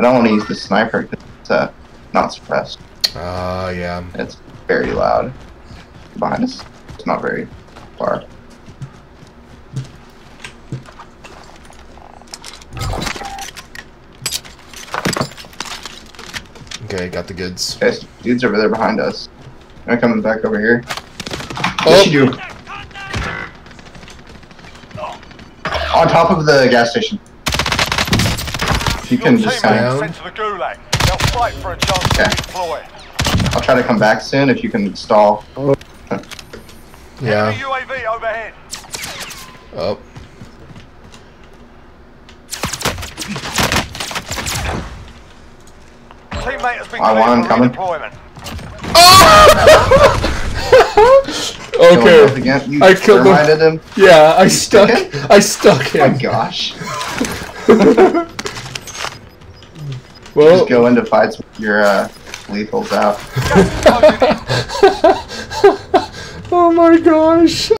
I don't want to use the sniper because it's uh, not suppressed. Ah, uh, yeah. It's very loud. Behind us. It's not very far. Okay, got the goods. Okay, dude's over there behind us. I'm coming back over here. Oh. You do? On top of the gas station. If you can just kind down. of, sent to the gulag. They'll fight for a chance to Okay. deploy. I'll try to come back soon if you can stall. Yeah. Enemy UAV overhead. Oh. Teammate has been I want him coming. redeployment. Kill okay. again. I killed him. him. Yeah, I stuck. I stuck Oh my gosh. Well, Just go into fights with your uh, lethals out. oh my gosh.